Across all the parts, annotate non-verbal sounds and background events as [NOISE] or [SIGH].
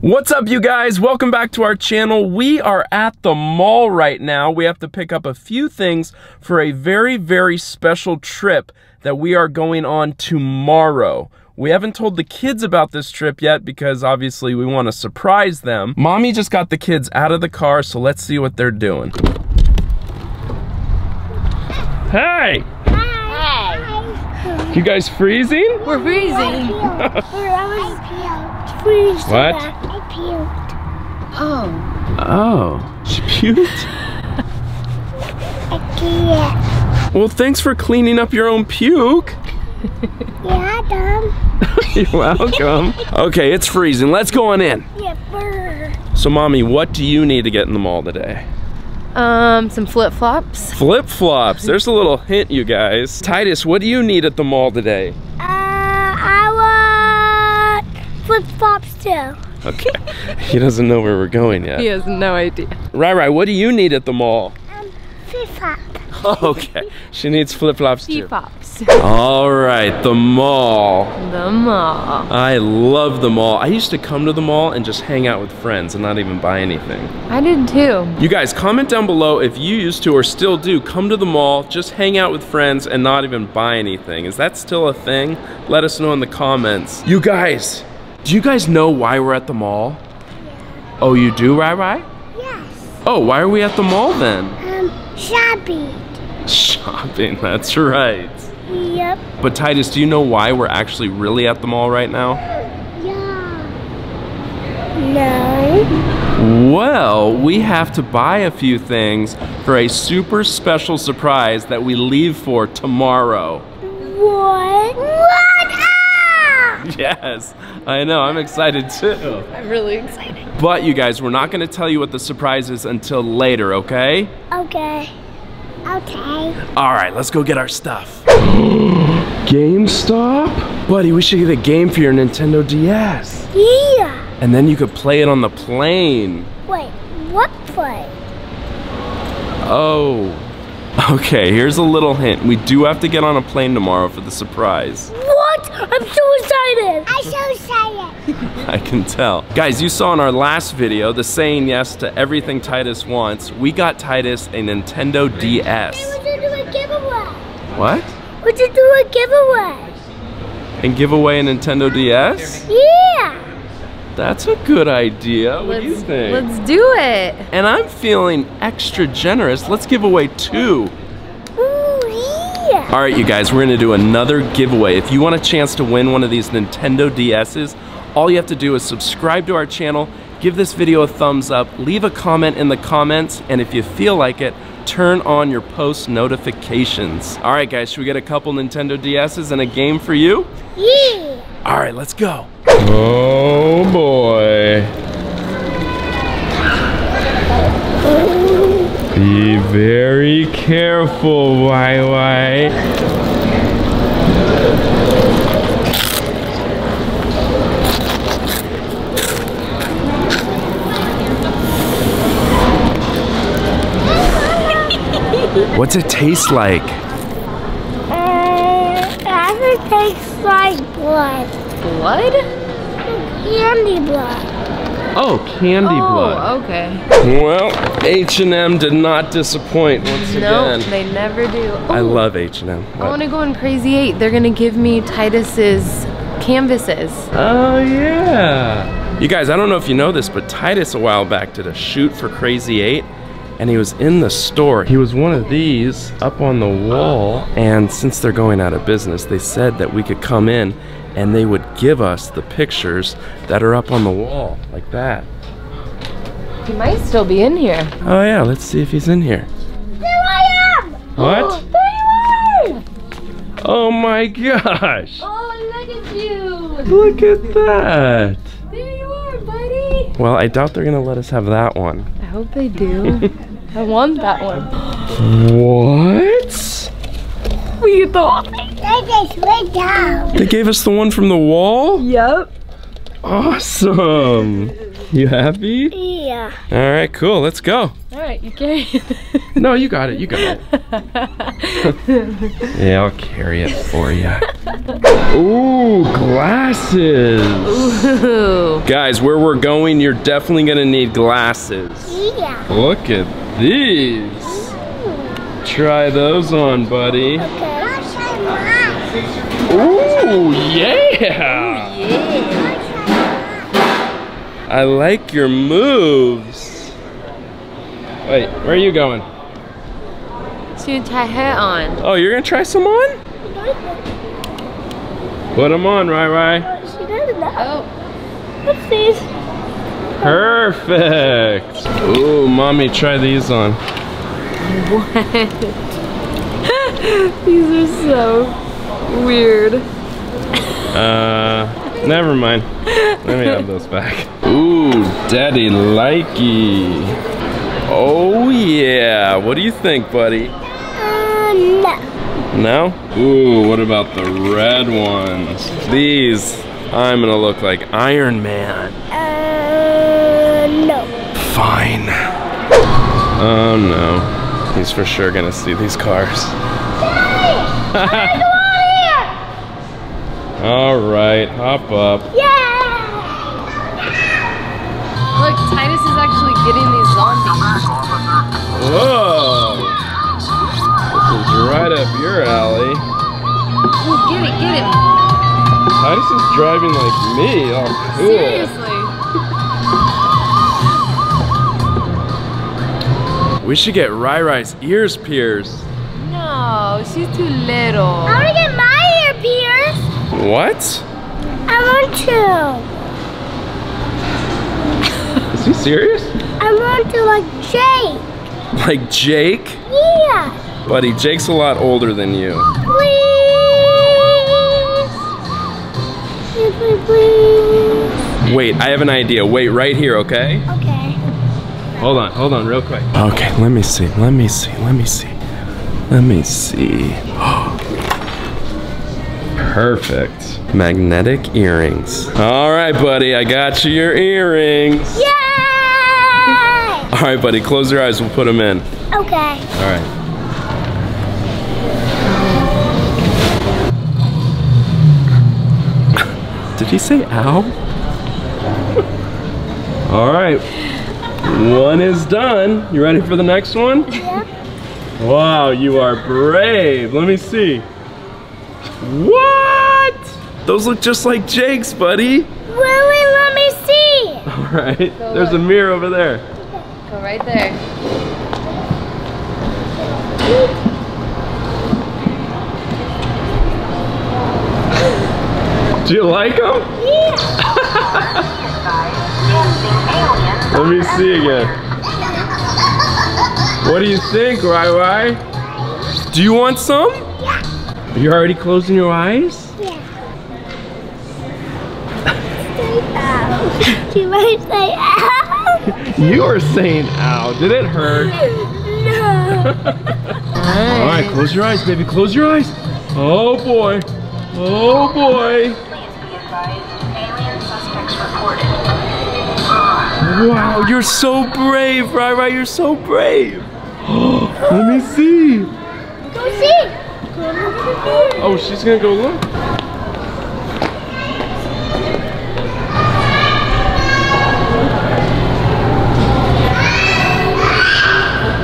What's up you guys? Welcome back to our channel. We are at the mall right now. We have to pick up a few things for a very, very special trip that we are going on tomorrow. We haven't told the kids about this trip yet because obviously we want to surprise them. Mommy just got the kids out of the car, so let's see what they're doing. Hey! Hi. You guys freezing? We're freezing. [LAUGHS] What? I puked. Oh. Oh, she puked? [LAUGHS] I can't. Well, thanks for cleaning up your own puke. Yeah, Dom. [LAUGHS] You're welcome. okay, it's freezing. Let's go on in. Yeah, brr. So, mommy, what do you need to get in the mall today? Um, some flip flops. Flip flops. There's a little hint, you guys. Tydus, what do you need at the mall today? Uh, I want flip flops too. Okay. [LAUGHS] he doesn't know where we're going yet. He has no idea. Rai Rai, what do you need at the mall? Um, flip flop. [LAUGHS] okay. She needs flip flops too. Pops. All right, the mall. The mall. I love the mall. I used to come to the mall and just hang out with friends and not even buy anything. I did too. You guys, comment down below if you used to or still do come to the mall, just hang out with friends and not even buy anything. Is that still a thing? Let us know in the comments. You guys, do you guys know why we're at the mall? Oh, you do, Rai Rai? Yes. Oh, why are we at the mall then? Um, shopping. Shopping, [LAUGHS] that's right. Yep. But Tydus, do you know why we're actually really at the mall right now? Yeah. No. Well, we have to buy a few things for a super special surprise that we leave for tomorrow. What? What? [LAUGHS] Yes, I know, I'm excited too. I'm really excited. But you guys, we're not gonna tell you what the surprise is until later, okay? Okay. Okay. All right, let's go get our stuff. [GASPS] GameStop? Buddy, we should get a game for your Nintendo DS. Yeah. And then you could play it on the plane. Wait, what play? Oh. [LAUGHS] Okay, here's a little hint. We do have to get on a plane tomorrow for the surprise. What? I'm so excited. I'm so excited. [LAUGHS] I can tell. Guys, you saw in our last video the saying yes to everything Tydus wants. We got Tydus a Nintendo We're DS. to do a giveaway. What? We're to do a giveaway. And give away a Nintendo DS? Yeah. That's a good idea. What do you think? let's do it. And I'm feeling extra generous. Let's give away two. Ooh, yeah. All right, you guys, we're gonna do another giveaway. If you want a chance to win one of these Nintendo DS's, all you have to do is subscribe to our channel, give this video a thumbs up, leave a comment in the comments, and if you feel like it, turn on your post notifications. All right, guys, should we get a couple Nintendo DS's and a game for you? Yeah. All right, let's go. Oh boy. Be very careful, Wai Wai. What's it taste like? Uh, it tastes like blood. Blood? Candy blood. Oh, candy oh, blood. Oh, okay. Well, H&M did not disappoint once No, again. they never do. I love H&M. I want to go on Crazy 8. They're going to give me Tydus's canvases. Oh yeah. You guys, I don't know if you know this, but Tydus a while back did a shoot for Crazy 8 and he was in the store. He was one of these up on the wall and since they're going out of business, they said that we could come in and they would give us the pictures that are up on the wall like that. He might still be in here. Oh yeah, let's see if he's in here. There I am. What? [GASPS] There you are. Oh my gosh. Oh, look at you. Look at that. There you are, buddy. Well, I doubt they're gonna let us have that one. I hope they do. [LAUGHS] I want that one. What? We thought. That is way down. They gave us the one from the wall? Yep. Awesome. You happy? Yeah. All right, cool. Let's go. All right, you carry. [LAUGHS] No, you got it. You got it. [LAUGHS] yeah, I'll carry it for you. Ooh, glasses. Ooh. Guys, where we're going, you're definitely gonna need glasses. Yeah. Look at these. Try those on, buddy. Okay. Try mine. Ooh, yeah. Yeah. I like your moves. Wait, where are you going? She tie her on. Oh, you're gonna try some on? Put them on, Rai Rai. She doesn't know. Oh. Oopsies. Perfect. Ooh, mommy, try these on. What? [LAUGHS] These are so weird. Uh, never mind. Let me have those back. [LAUGHS] Ooh, daddy likey. Oh yeah. What do you think, buddy? Uh, no. No? Ooh, what about the red ones? These, I'm gonna look like Iron Man. Uh, no. Fine. Oh no. He's for sure gonna see these cars. [LAUGHS] All right, hop up. Yeah. Look, Tydus is actually getting these zombies. Whoa! This is right up your alley. Ooh, get it, get it. Tydus is driving like me. Oh, cool. Seriously. We should get Rai Rai's ears pierced. No, she's too little. I want to get my ear pierced. What? I want to. Is he serious? I want to like Jake. Like Jake? Yeah. Buddy, Jake's a lot older than you. Please. Please, please. Wait, I have an idea. Wait right here, okay? Okay. Hold on, hold on, real quick. Okay, let me see, let me see, let me see. Let me see. Perfect. Magnetic earrings. All right, buddy, I got you your earrings. Yay! All right, buddy, close your eyes, we'll put them in. Okay. All right. Did he say ow? [LAUGHS] All right. One is done. You ready for the next one? Yeah. Wow, you are brave. Let me see. What? Those look just like Jake's, buddy. Really, let me see. [LAUGHS] All right. There's a mirror over there. Go right there. Do you like them? Yeah. [LAUGHS] Let me see again. What do you think, Rai Rai? Do you want some? Yeah. You already closing your eyes? Yeah. [LAUGHS] Say ow. say ow? you are saying ow. Did it hurt? [LAUGHS] No. [LAUGHS] All right, close your eyes, baby. Close your eyes. Oh boy. Oh boy. Wow, you're so brave, Rai Rai. You're so brave. [GASPS] Let me see. Go see. Go look at here. Oh, she's gonna go look.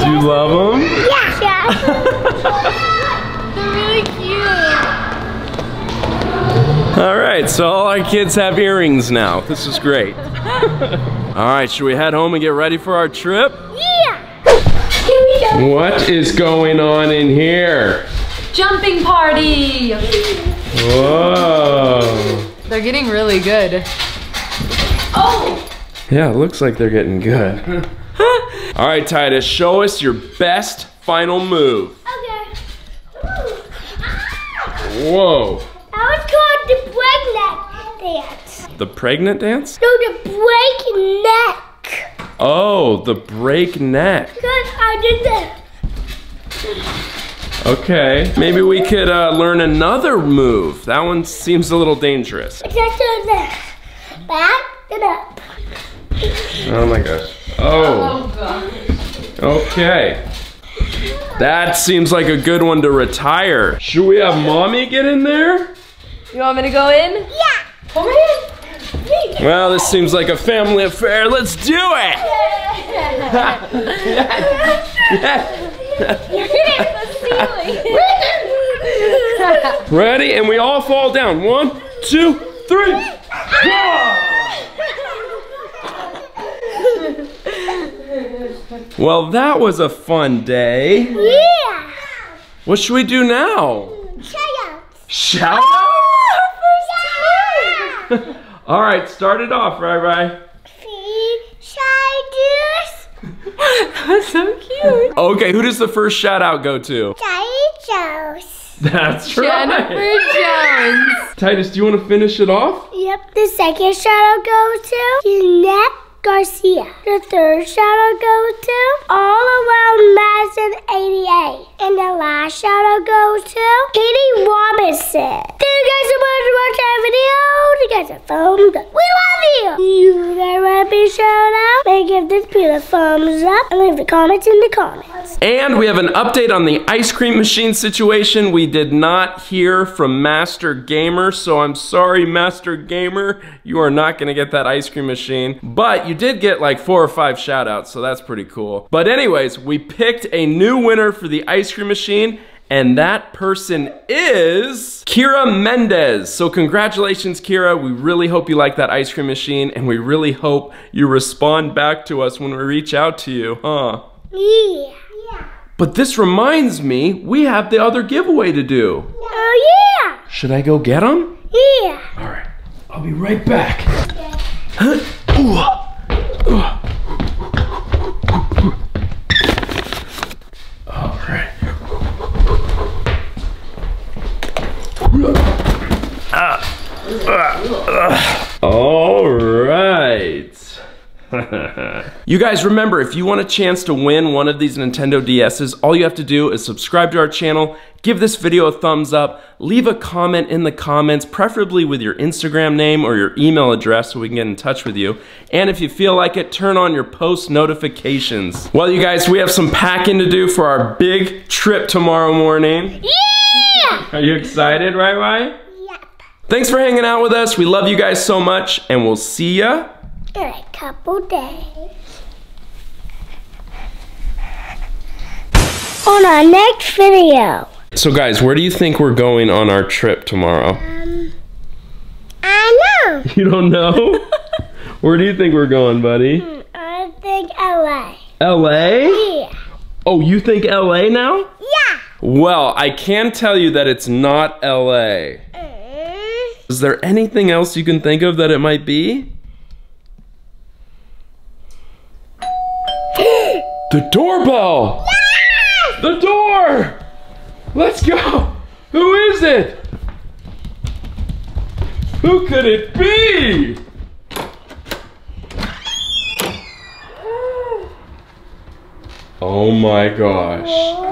Do you love them? Yeah. [LAUGHS] They're really cute. All right, so all our kids have earrings now. This is great. [LAUGHS] all right, should we head home and get ready for our trip? Yeah. Here we go. What is going on in here? Jumping party. Whoa. They're getting really good. Oh! Yeah, it looks like they're getting good. [LAUGHS] all right, Tydus, show us your best final move. Okay. Ah. Whoa. That was called the break neck dance. The pregnant dance? No, the break neck. Oh, the break neck. Because I did that. Okay, maybe we could uh, learn another move. That one seems a little dangerous. Just do this. Back it up. Oh my gosh. Oh. Okay. That seems like a good one to retire. Should we have mommy get in there? You want me to go in? Yeah. Come in. Well, this seems like a family affair. Let's do it! [LAUGHS] [LAUGHS] [LAUGHS] Ready? And we all fall down. One, two, three. Well, that was a fun day. Yeah. What should we do now? Shut up. Shout Yeah. All right, start it off, Rai Rai. Fish [LAUGHS] [LAUGHS] That's so cute. Okay, who does the first shout out go to? Daddy Jones. [LAUGHS] That's Jennifer right. Jones. Tydus, do you want to finish it off? Yep. The second shadow goes to Jeanette Garcia. The third shadow goes to All Around Madison 88. And the last shadow goes to Katie Robinson. Thank you guys so much for watching our video. You guys are thumbs up. We love you. You guys want to be shout out? Make give this video a thumbs up and leave the comments in the comments. And we have an update on the ice cream machine situation. We did not hear from Master Gamer, so I'm sorry, Master Gamer. You are not gonna get that ice cream machine. But you did get like four or five shout outs, so that's pretty cool. But anyways, we picked a new winner for the ice cream machine. And that person is Kira Mendez. So congratulations, Kira. We really hope you like that ice cream machine and we really hope you respond back to us when we reach out to you, huh? Yeah. Yeah. But this reminds me, we have the other giveaway to do. Oh yeah. Should I go get them? Yeah. All right, I'll be right back. All right. All right. You guys remember, if you want a chance to win one of these Nintendo DS's, all you have to do is subscribe to our channel, give this video a thumbs up, leave a comment in the comments, preferably with your Instagram name or your email address so we can get in touch with you. And if you feel like it, turn on your post notifications. Well, you guys, we have some packing to do for our big trip tomorrow morning. Yeah. Are you excited, right, right? Yep. Thanks for hanging out with us. We love you guys so much, and we'll see ya. In a couple days. On our next video. So guys, where do you think we're going on our trip tomorrow? Um, I know. [LAUGHS] You don't know? [LAUGHS] where do you think we're going, buddy? I think LA. LA? Yeah. Oh, you think LA now? Yeah. Well, I can tell you that it's not LA. Mm. Is there anything else you can think of that it might be? The doorbell! The door! Let's go! Who is it? Who could it be? Oh my gosh. Oh my gosh.